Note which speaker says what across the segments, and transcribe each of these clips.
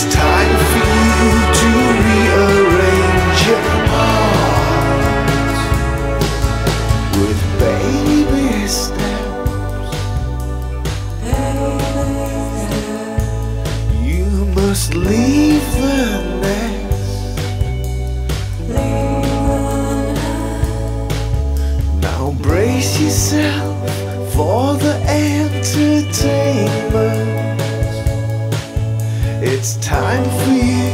Speaker 1: It's time for you to rearrange your heart with baby steps. You must leave the nest. Now brace yourself for the entertainment. It's time for you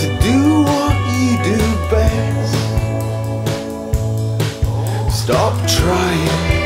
Speaker 1: to do what you do best. Stop trying.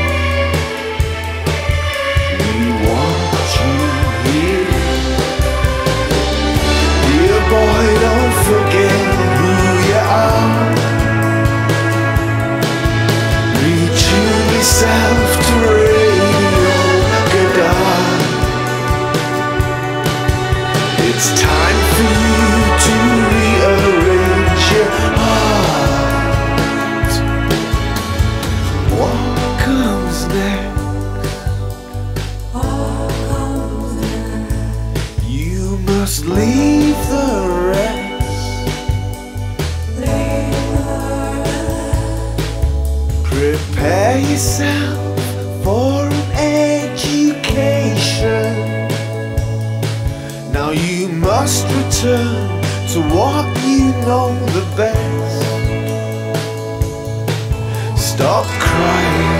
Speaker 1: Leave the rest. Prepare yourself for an education. Now you must return to what you know the best. Stop crying.